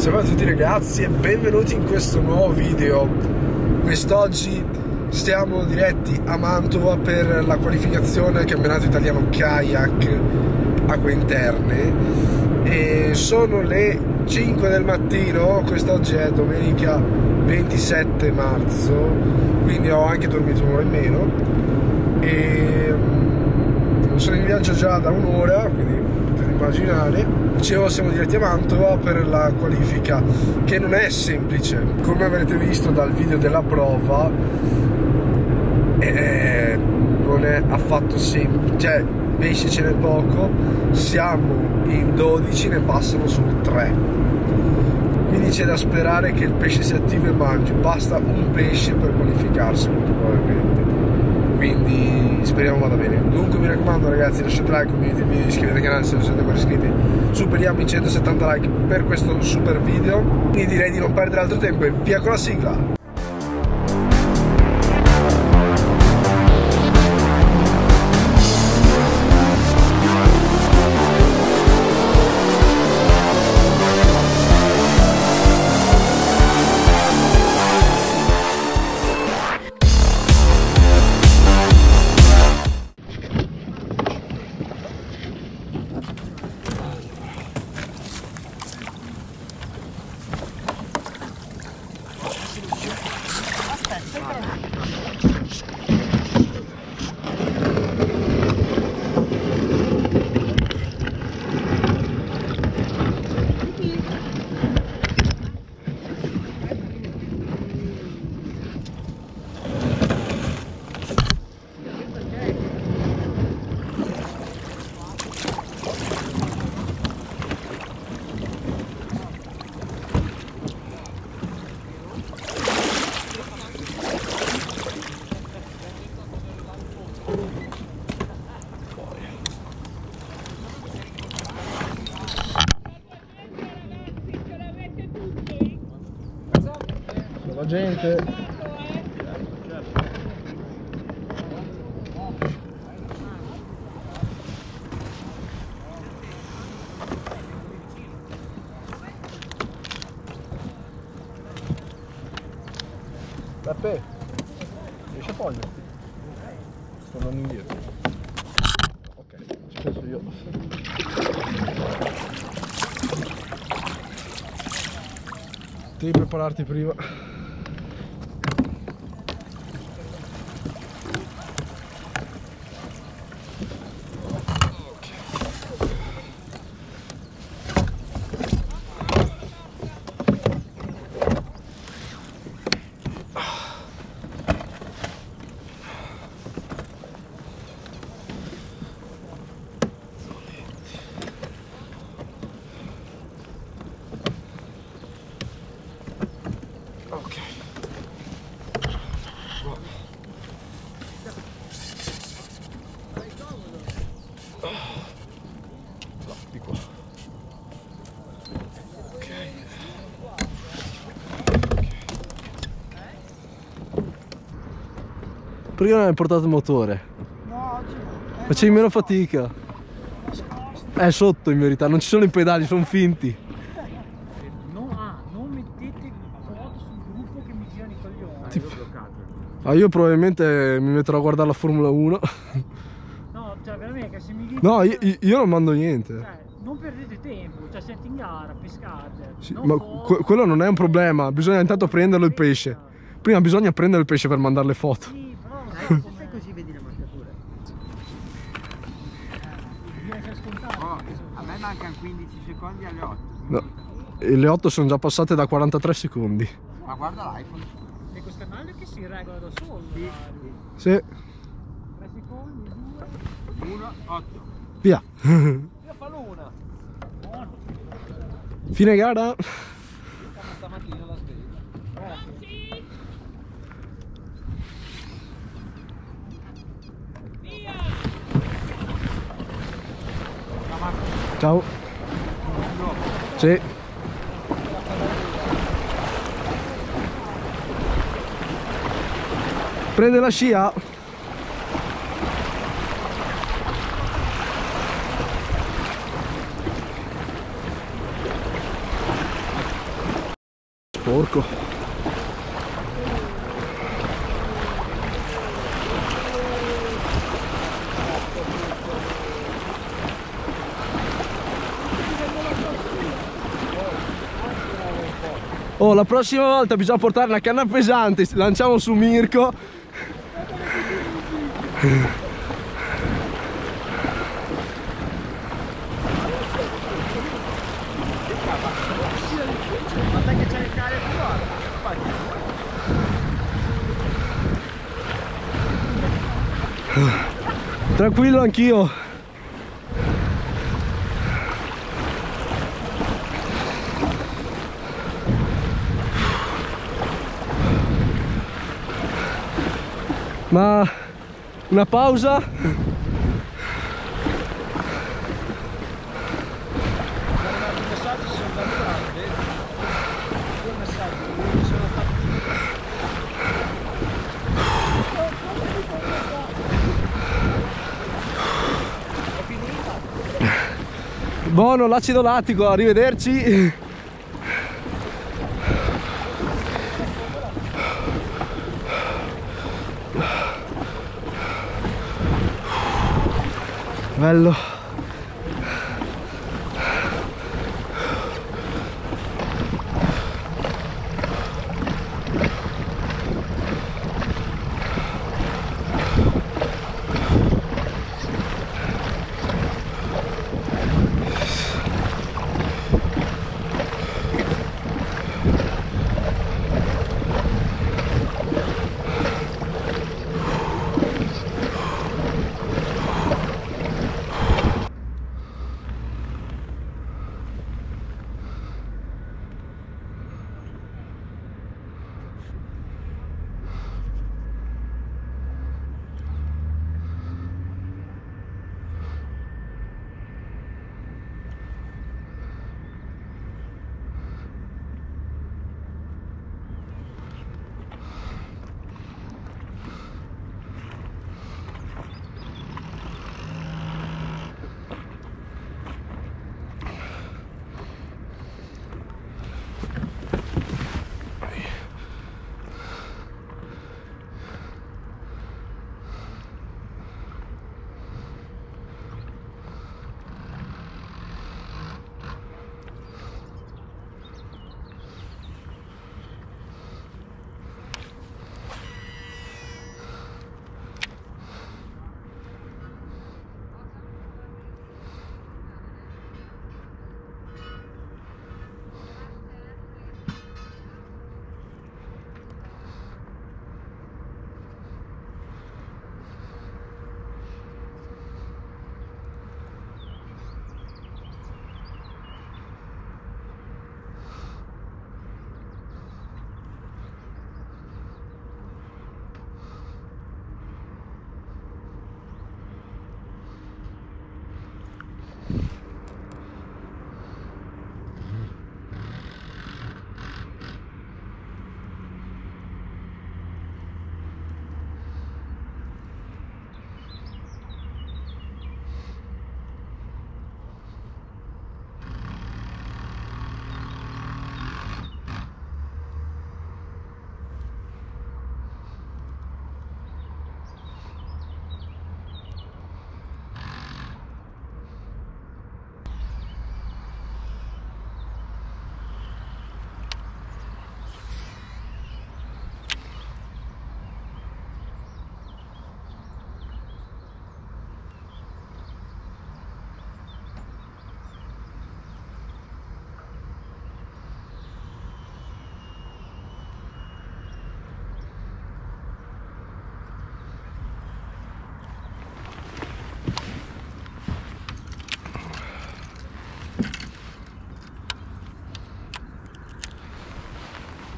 Salve a tutti ragazzi e benvenuti in questo nuovo video. Quest'oggi stiamo diretti a Mantova per la qualificazione al campionato italiano kayak acque interne. E sono le 5 del mattino, quest'oggi è domenica 27 marzo, quindi ho anche dormito un'ora in meno. E mm, sono in viaggio già da un'ora, quindi potete immaginare dicevo siamo diretti a Mantova per la qualifica che non è semplice. Come avrete visto dal video della prova eh, non è affatto semplice. Cioè pesce ce n'è poco siamo in 12 ne passano solo 3 quindi c'è da sperare che il pesce si attivi e mangi. Basta un pesce per qualificarsi molto probabilmente quindi speriamo vada bene. Dunque mi raccomando ragazzi lasciate like condividete il video iscrivetevi al canale se non siete ancora iscritti. Superiamo i 170 like per questo super video. Quindi direi di non perdere altro tempo e via con la sigla Beppe riesci a toglierti? sto andando indietro. Ok ci penso io. Devi prepararti prima Perché non hai portato il motore? No, oggi no. Eh, Facevi meno fatica. È sotto in verità, non ci sono i pedali, sono finti. No, ah, non mettete foto sul gruppo che mi girano i coglioni. Ah, io probabilmente mi metterò a guardare la Formula 1. No, cioè veramente se mi dite... No, io, io, non mando niente. Cioè, non perdete tempo, cioè siete in gara, pescate. Sì, ma que quello non è un problema, bisogna intanto prenderlo il pesce. Prima bisogna prendere il pesce per mandare le foto. Sì, però fai così vedi le marcature. Oh, a me mancano 15 secondi alle 8. No, le 8 sono già passate da 43 secondi. Ma guarda l'iPhone. E questo canale che si regola da solo. Sì. Sì. 3 secondi, 2. 1, 8. Via. Io fallo una. Buono. Fine gara. Stamattina la sveglia. Ciao. Sì. Prende la scia. Porco. La prossima volta bisogna portare una canna pesante, lanciamo su Mirko. Tranquillo anch'io. Ma una pausa? Buono, l'acido lattico, arrivederci. Bello.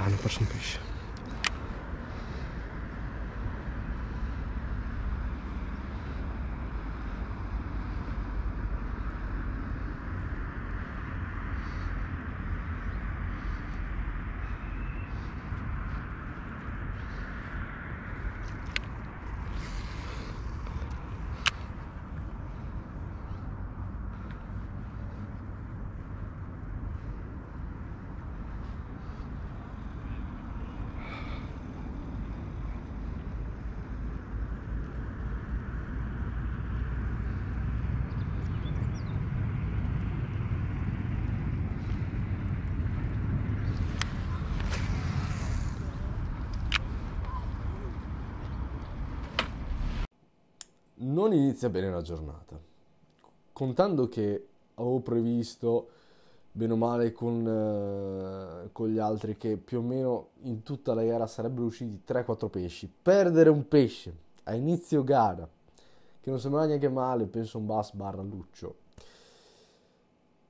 Cane, ho perso non inizia bene la giornata. Contando che avevo previsto, bene o male, con, eh, con gli altri, che più o meno in tutta la gara sarebbero usciti 3-4 pesci. Perdere un pesce a inizio gara, che non sembrava neanche male, penso un bass barra luccio.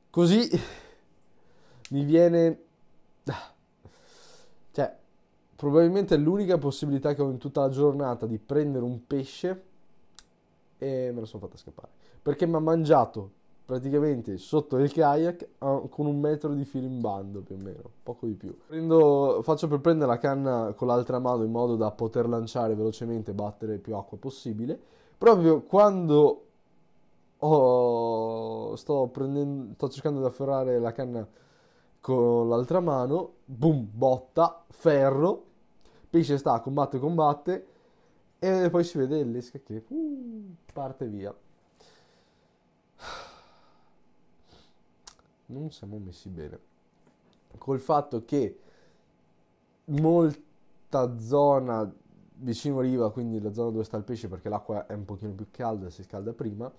Così mi viene... Cioè, probabilmente l'unica possibilità che ho in tutta la giornata di prendere un pesce e me lo sono fatta scappare. Perché mi ha mangiato praticamente sotto il kayak con un metro di filo in bando più o meno, poco di più. Prendo, faccio per prendere la canna con l'altra mano in modo da poter lanciare velocemente e battere più acqua possibile. Proprio quando ho, sto, prendendo, sto cercando di afferrare la canna con l'altra mano, boom, botta, ferro, pesce sta, combatte, combatte e poi si vede l'esca che uh, parte via. Non siamo messi bene. Col fatto che molta zona vicino riva, quindi la zona dove sta il pesce, perché l'acqua è un pochino più calda, si scalda prima.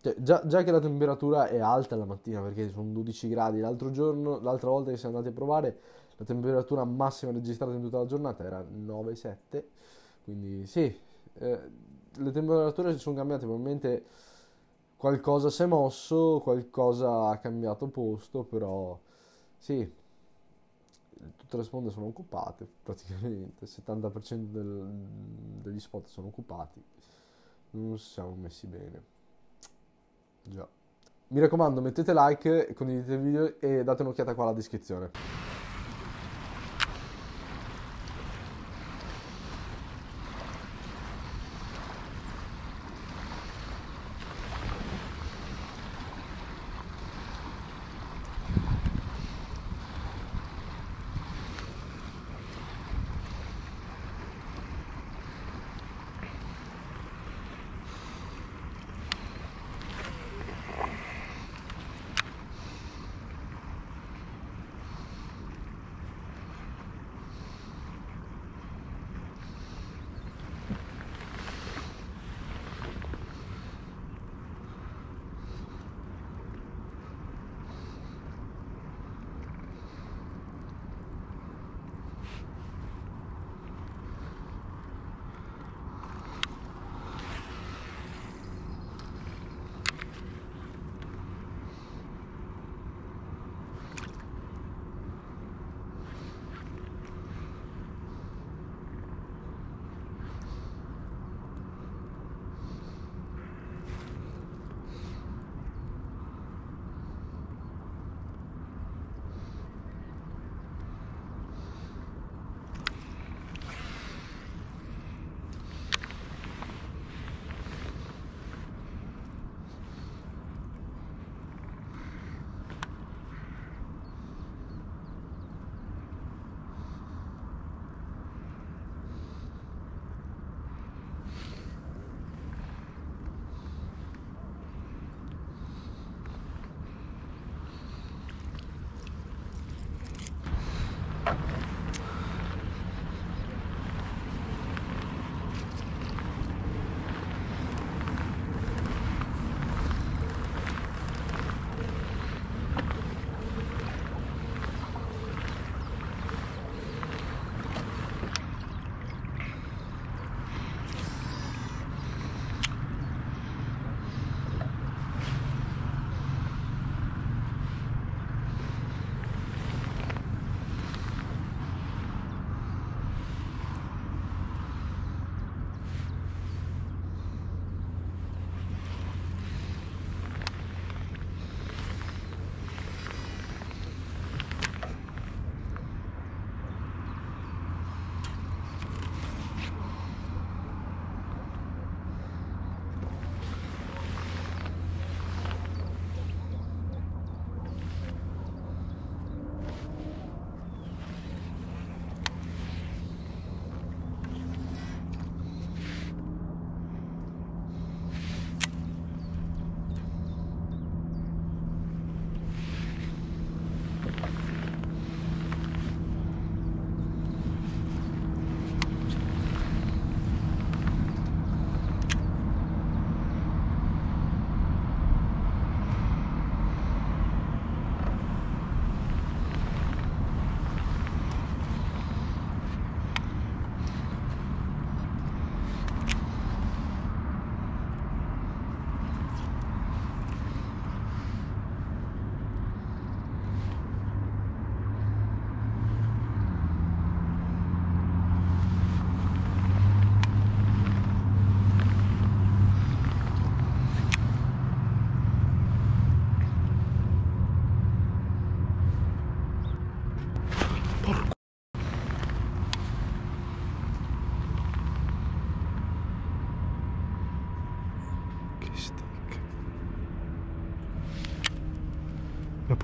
Cioè, già, già, che la temperatura è alta la mattina, perché sono 12 gradi, l'altro giorno, l'altra volta che siamo andati a provare, la temperatura massima registrata in tutta la giornata era 9-7 quindi sì, eh, le temperature si sono cambiate, probabilmente qualcosa si è mosso, qualcosa ha cambiato posto, però sì, tutte le sponde sono occupate praticamente, il 70% del, degli spot sono occupati, non siamo messi bene. Già. Mi raccomando, mettete like, condividete il video e date un'occhiata qua alla descrizione.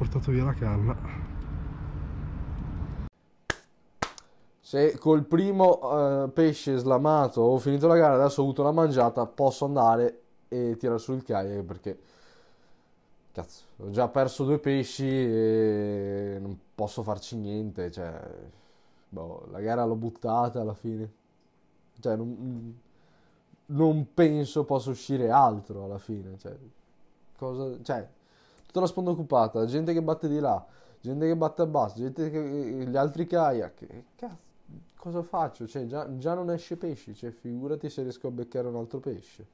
Portato via la canna. Se col primo eh, pesce slamato ho finito la gara, adesso ho avuto la mangiata, posso andare e tirare su il kayak perché cazzo, ho già perso due pesci e non posso farci niente, cioè boh, la gara l'ho buttata alla fine. Cioè non, non penso possa uscire altro alla fine, cioè cosa, cioè tutta la sponda occupata, gente che batte di là, gente che batte a basso, gente che gli altri kayak, che cazzo cosa faccio? Cioè, già, già non esce pesce, cioè, figurati se riesco a beccare un altro pesce.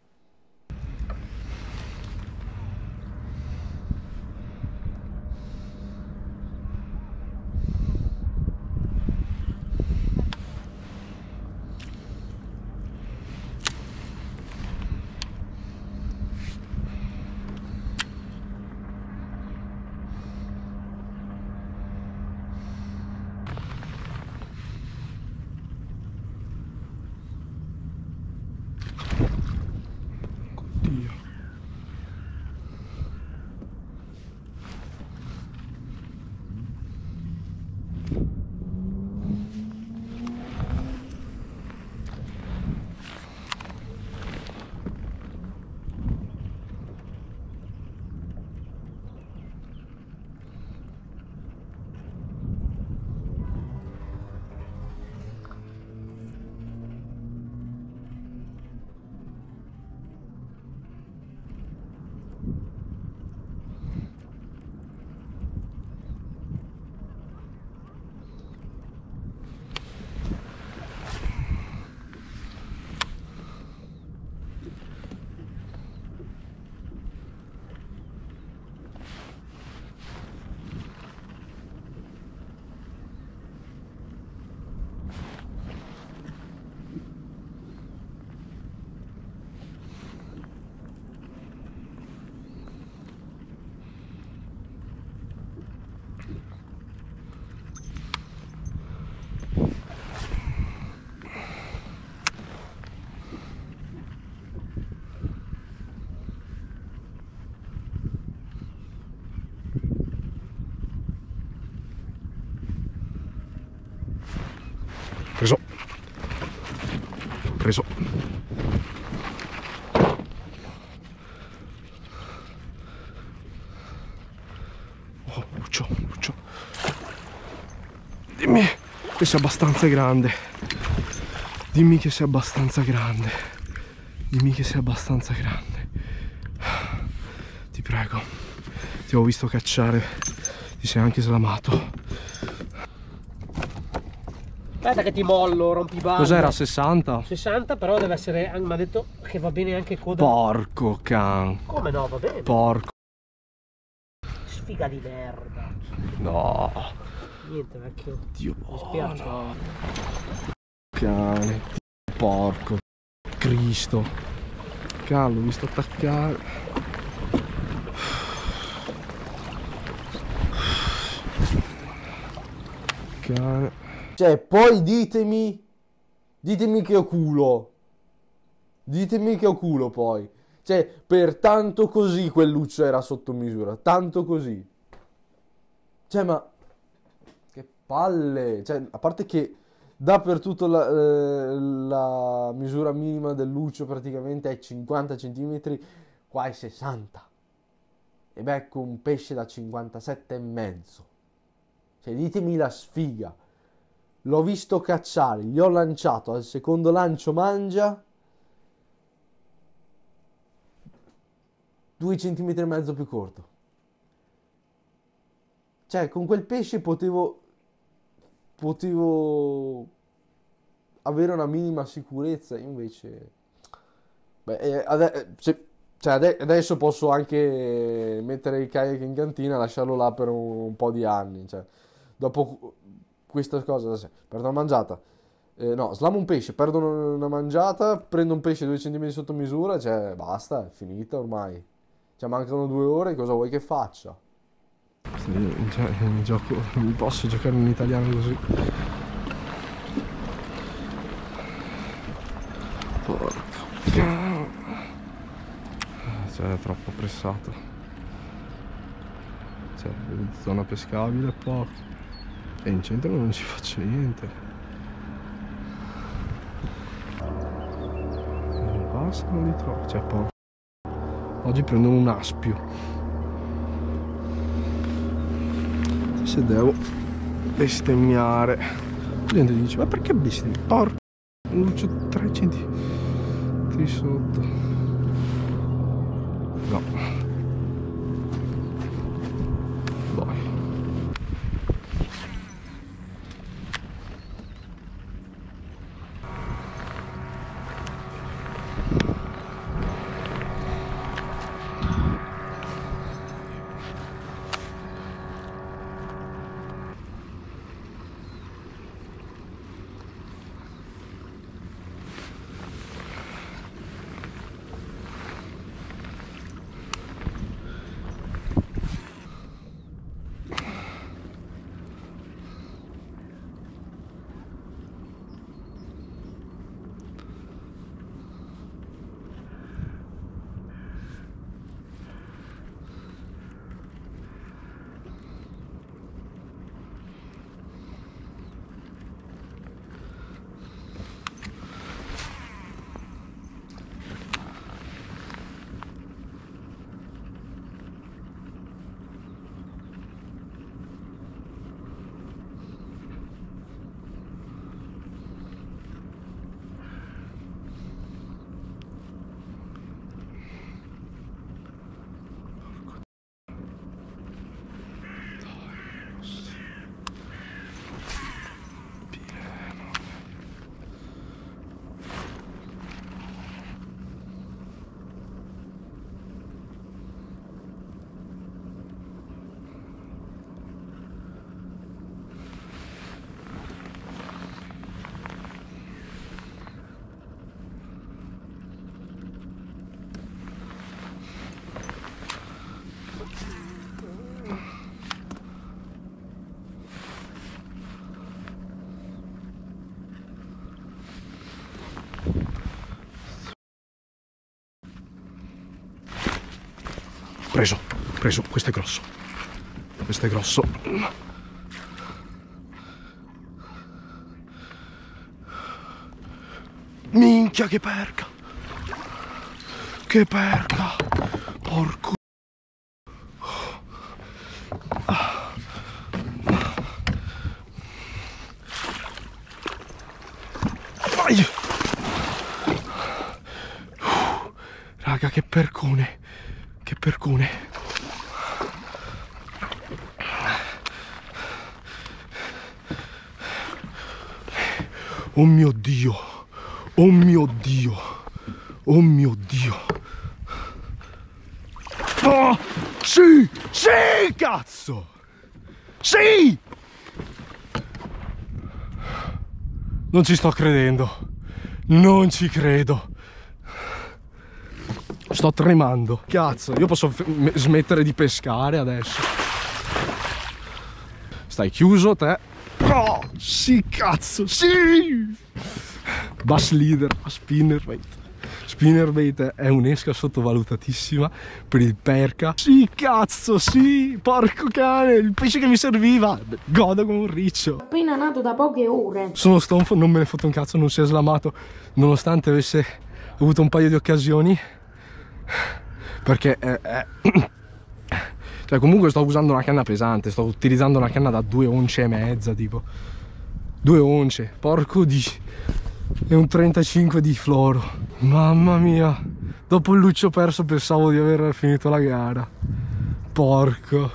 Dimmi che sei abbastanza grande. Dimmi che sei abbastanza grande. Dimmi che sei abbastanza grande. Ti prego. Ti ho visto cacciare. Ti sei anche slamato. Aspetta che ti mollo, rompi balle. Cos'era 60? 60 però deve essere, mi ha detto che va bene anche coda. Porco can. Come no, va bene. Porco. Sfiga di merda. No. Niente vecchio. Dio Mi spiace. cane. Porco. Cristo. Cavolo, mi sto attaccare. Cane. Cioè, poi ditemi. Ditemi che ho culo. Ditemi che ho culo poi. Cioè, per tanto così quel Luccio era sotto misura. Tanto così. Cioè, ma. Palle. Cioè, a parte che dappertutto la, eh, la misura minima del Lucio praticamente è 50 cm, qua è 60. E becco un pesce da 57 e mezzo. Cioè, ditemi la sfiga. L'ho visto cacciare, gli ho lanciato, al secondo lancio mangia. 2 cm e mezzo più corto. Cioè, con quel pesce potevo potevo avere una minima sicurezza, invece beh, eh, ade- se- cioè, ade- adesso posso anche mettere il kayak in cantina e lasciarlo là per un, un po' di anni, cioè, dopo questa cosa, perdo una mangiata, eh, no, slamo un pesce, perdo una mangiata, prendo un pesce 2 cm sotto misura, cioè, basta, è finita ormai. Cioè, mancano due ore, cosa vuoi che faccia? Cioè, mi gioco, non posso giocare in italiano così. Porco. Cioè, è troppo pressato. cioè, zona pescabile poco. E in centro non ci faccio niente. Non basta, non li trovo. Cioè, porco. Oggi prendo un aspio. Se devo bestemmiare. Gente dice, ma perché bestemmi? Porco. Un luccio 3 centimetri sotto. No. Preso, preso, questo è grosso. Questo è grosso. Minchia che perca! Che perca! Porco! Vai! Raga, che percone! Che percone! Oh mio Dio! Oh mio Dio! Oh mio Dio! Oh! Sì! Sì! Cazzo! Sì! Non ci sto credendo. Non ci credo. Sto tremando. Cazzo, io posso smettere di pescare adesso. Stai chiuso te. Oh, sì, cazzo, sì! Bass leader, spinnerbait. Spinnerbait è un'esca sottovalutatissima per il perca. Sì, cazzo, sì! Porco cane, il pesce che mi serviva. Godo come un riccio. appena nato da poche ore. Sono stonfo, non me ne foto un cazzo, non si è slamato, nonostante avesse avuto un paio di occasioni. Perché eh, eh, cioè comunque sto usando una canna pesante, sto utilizzando una canna da due once e mezza, tipo. Due once, porco di. E un 35 di floro. Mamma mia. Dopo il luccio perso pensavo di aver finito la gara. Porco.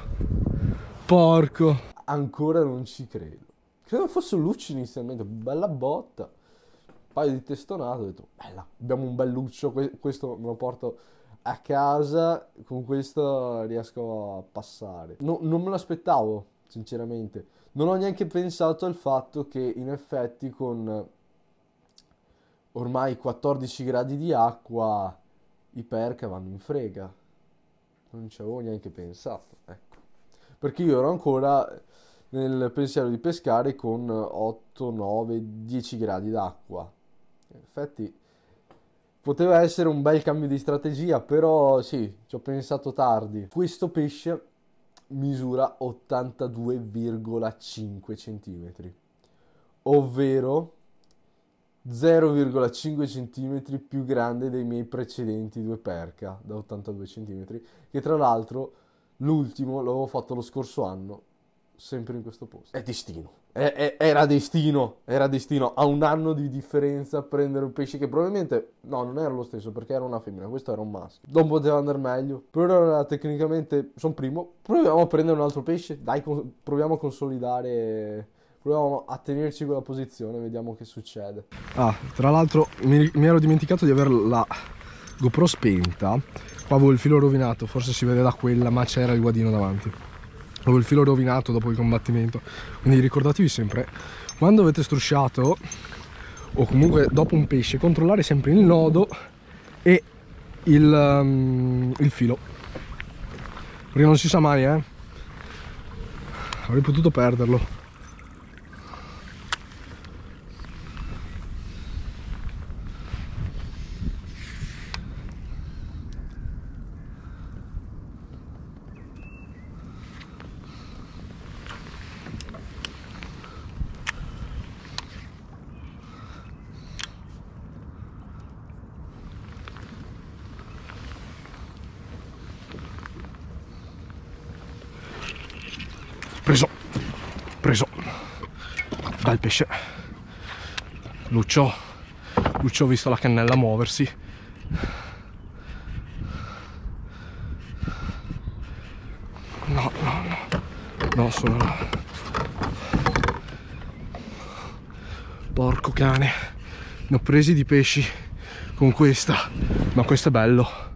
Porco. Ancora non ci credo. Credo fosse un luccio inizialmente, bella botta. Un paio di testonate, ho detto, bella, abbiamo un bel luccio, que- questo me lo porto a casa, con questo riesco a passare. No- non me lo aspettavo, sinceramente. Non ho neanche pensato al fatto che in effetti con ormai 14 gradi di acqua i perca vanno in frega. Non ci avevo neanche pensato, ecco. Perché io ero ancora nel pensiero di pescare con 8, 9, 10 gradi d'acqua. In effetti poteva essere un bel cambio di strategia, però sì, ci ho pensato tardi. Questo pesce misura 82,5 cm, ovvero 0,5 cm più grande dei miei precedenti due perca da 82 cm, che tra l'altro l'ultimo l'avevo fatto lo scorso anno, sempre in questo posto. È destino. È- è- era destino, era destino. A un anno di differenza prendere un pesce che probabilmente, no, non era lo stesso perché era una femmina, questo era un maschio. Non poteva andare meglio, però tecnicamente sono primo. Proviamo a prendere un altro pesce, dai, proviamo a consolidare, proviamo a tenerci quella posizione, vediamo che succede. Ah, tra l'altro mi, mi ero dimenticato di avere la GoPro spenta. Qua avevo il filo rovinato, forse si vede da quella, ma c'era il guadino davanti. Avevo il filo rovinato dopo il combattimento. Quindi ricordatevi sempre, quando avete strusciato o comunque dopo un pesce, controllare sempre il nodo e il, um, il filo. Perché non si sa mai, eh. Avrei potuto perderlo. Preso. Preso. Bel pesce. Lucio. Lucio ho visto la cannella muoversi. No, no, no. No, sono là. Porco cane. Ne ho presi di pesci con questa. Ma questo è bello.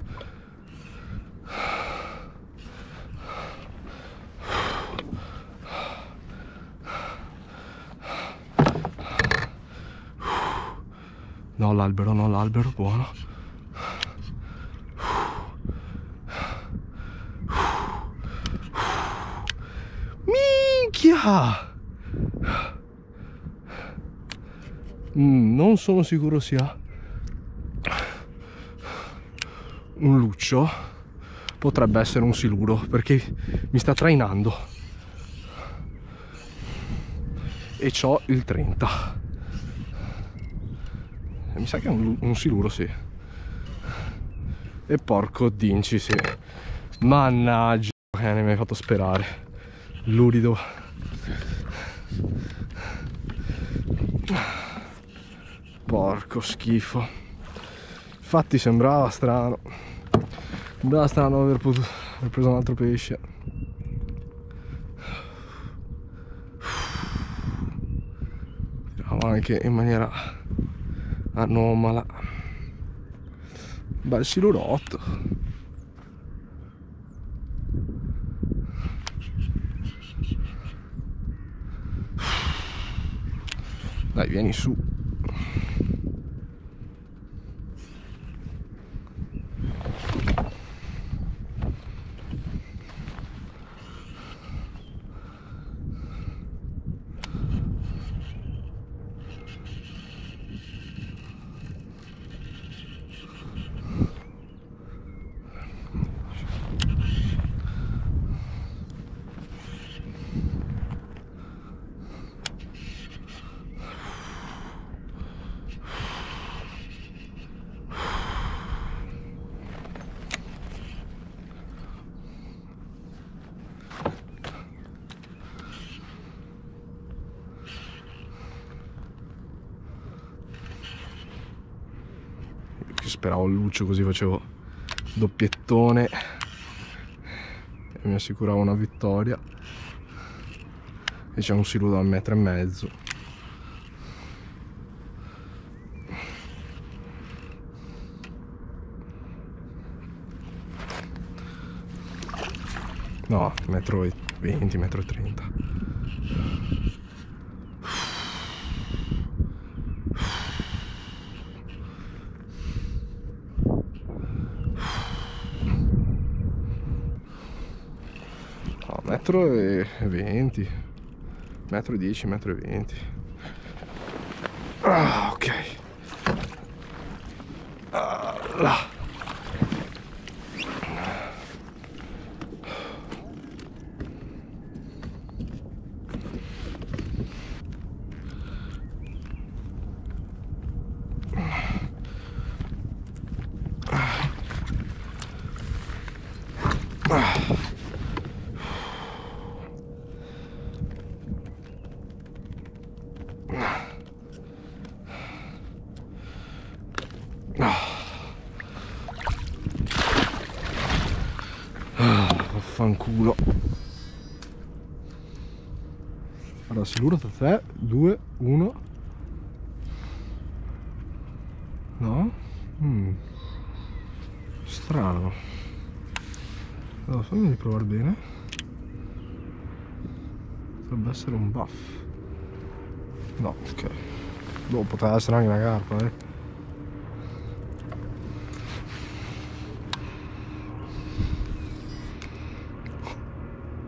No, l'albero, no, l'albero, buono. Minchia! Mm, non sono sicuro sia un luccio. Potrebbe essere un siluro perché mi sta trainando. E c'ho il 30. Eh, Mi sa che è un, un siluro, sì. E porco dinci, sì. Mannaggia, eh, mi hai fatto sperare. Lurido. Porco schifo. Infatti sembrava strano. Sembrava strano aver, potuto, aver preso un altro pesce. Tirava anche in maniera anomala. Bel silurotto. Dai, vieni su. Che speravo Lucio così facevo doppiettone e mi assicuravo una vittoria. E c'è un siluro da un metro e mezzo. No, metro e 20, metro e 30. No, metro e 20. Metro e 10, metro e 20. Ah, ok. Ah, là. Vaffanculo. Allora, sicuro tra 3, 2, 1. No? Mm. Strano. Allora, fammi riprovare bene. Potrebbe essere un buff. No, ok. Boh, poteva essere anche una carpa, eh.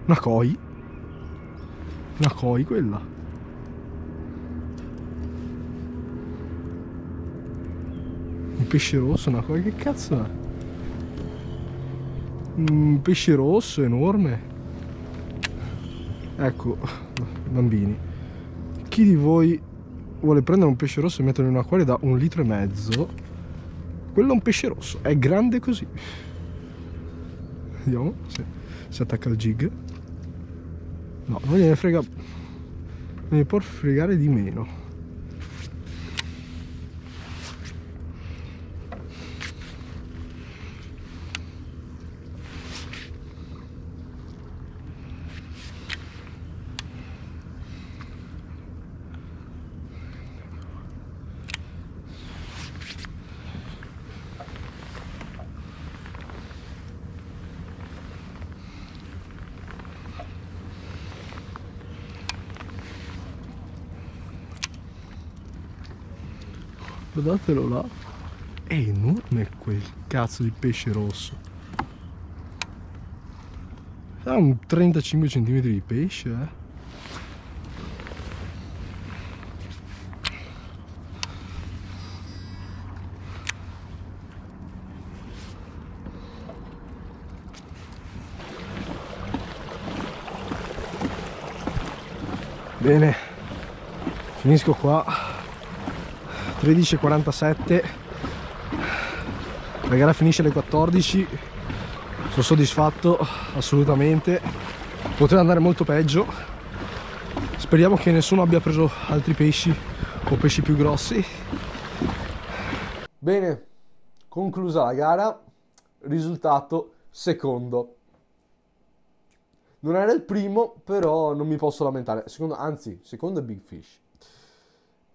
Una koi? Una koi quella? Un pesce rosso, una koi? Che cazzo è? Un pesce rosso enorme. Ecco, bambini. Chi di voi vuole prendere un pesce rosso e metterlo in un acquario da un litro e mezzo? Quello è un pesce rosso, è grande così. Vediamo se si attacca al jig. No, non gliene frega. Non ne può fregare di meno. Guardatelo là. È enorme quel cazzo di pesce rosso. Ha un 35 cm di pesce, eh. Bene, finisco qua 13.47 la gara finisce alle 14 sono soddisfatto assolutamente. Poteva andare molto peggio. Speriamo che nessuno abbia preso altri pesci o pesci più grossi. Bene conclusa la gara. Risultato secondo. Non era il primo però non mi posso lamentare. Secondo, anzi secondo è Big Fish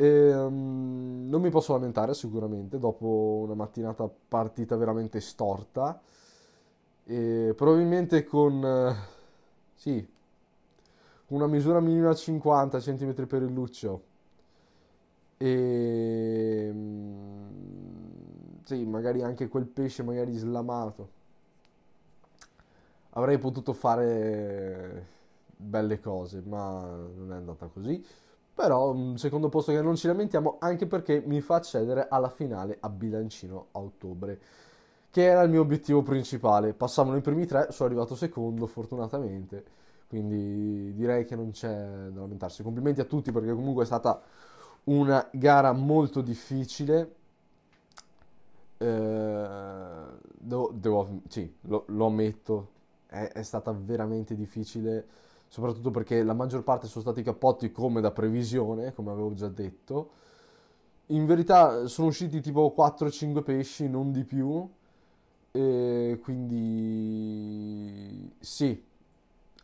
e, um, non mi posso lamentare sicuramente dopo una mattinata partita veramente storta. E probabilmente con uh, sì, una misura minima 50 cm per il luccio. E um, sì, magari anche quel pesce magari slamato. Avrei potuto fare belle cose, ma non è andata così. Però un secondo posto che non ci lamentiamo anche perché mi fa accedere alla finale a bilancino a ottobre, che era il mio obiettivo principale. Passavano i primi tre, sono arrivato secondo fortunatamente, quindi direi che non c'è da lamentarsi. Complimenti a tutti perché comunque è stata una gara molto difficile. Eh, devo, devo, sì, lo, lo ammetto, è, è stata veramente difficile soprattutto perché la maggior parte sono stati cappotti come da previsione, come avevo già detto. In verità sono usciti tipo 4-5 pesci, non di più, e quindi sì,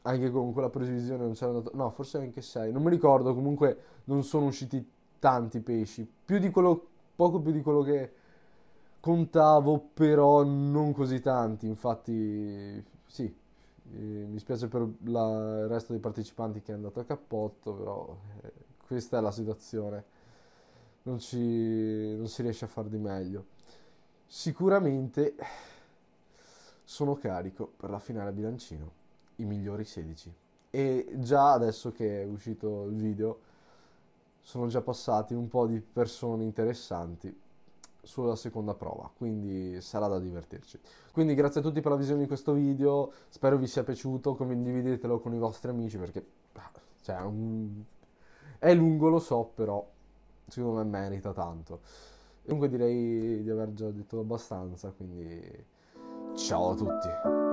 anche con quella previsione non c'era andato, no, forse anche 6, non mi ricordo, comunque non sono usciti tanti pesci, più di quello, poco più di quello che contavo, però non così tanti, infatti sì, mi spiace per la, il resto dei partecipanti che è andato a cappotto, però eh, questa è la situazione, non, ci, non si riesce a far di meglio. Sicuramente sono carico per la finale a bilancino, i migliori 16. E già adesso che è uscito il video sono già passati un po' di persone interessanti sulla seconda prova, quindi sarà da divertirci. Quindi grazie a tutti per la visione di questo video, spero vi sia piaciuto, condividetelo con i vostri amici perché cioè, un... è lungo, lo so, però secondo me merita tanto. Comunque direi di aver già detto abbastanza, quindi ciao a tutti.